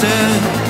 said,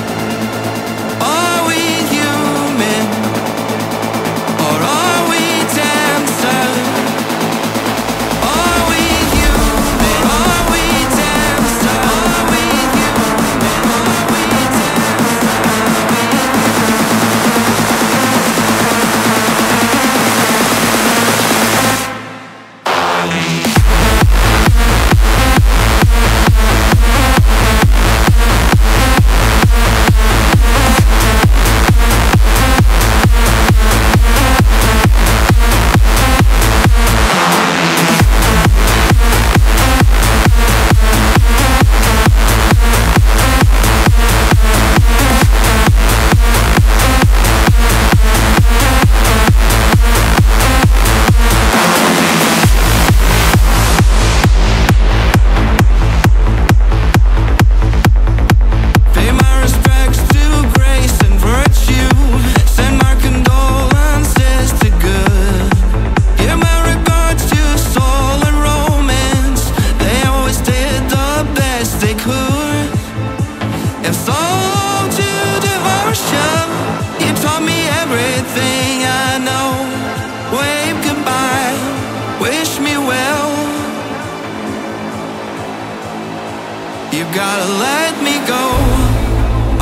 well. You gotta let me go.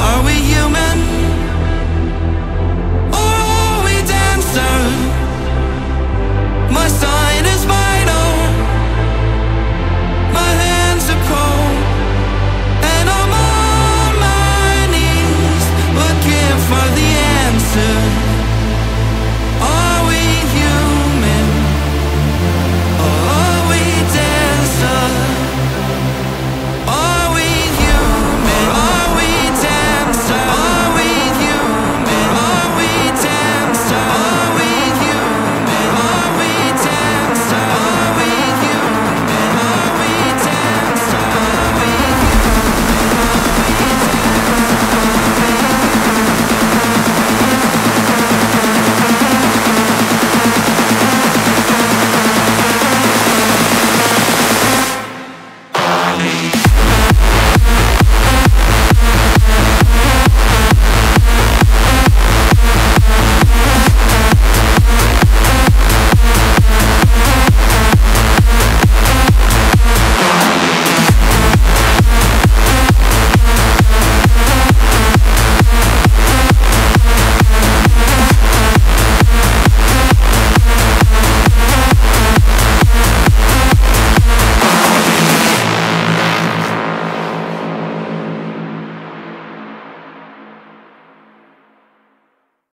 Are we human? Or are we dancer? My sign is vital. My hands are cold. And I'm on my knees looking for the answer.